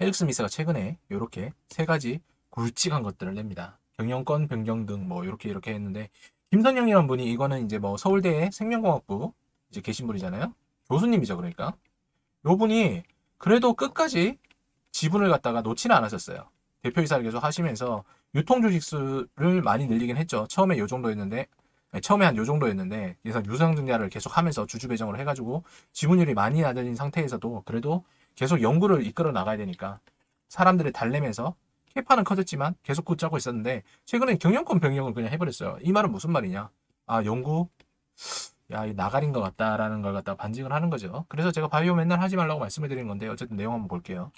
헬릭스미스가 최근에 이렇게 세 가지 굵직한 것들을 냅니다. 경영권 변경 등 뭐 이렇게 이렇게 했는데 김선영이라는 분이 이거는 이제 뭐 서울대 생명공학부 이제 계신 분이잖아요. 교수님이죠, 그러니까. 요 분이 그래도 끝까지 지분을 갖다가 놓지는 않으셨어요. 대표이사를 계속 하시면서 유통주식수를 많이 늘리긴 했죠. 처음에 요 정도였는데 네, 처음에 한 요 정도였는데 그래서 유상증자를 계속 하면서 주주 배정을 해가지고 지분율이 많이 낮아진 상태에서도 그래도 계속 연구를 이끌어 나가야 되니까 사람들을 달래면서 캐파는 커졌지만 계속 굳자고 있었는데 최근에 경영권 변경을 그냥 해버렸어요. 이 말은 무슨 말이냐? 아 연구 야, 이 나가린 것 같다라는 걸 갖다 반증을 하는 거죠. 그래서 제가 바이오 맨날 하지 말라고 말씀을 드리는 건데 어쨌든 내용 한번 볼게요.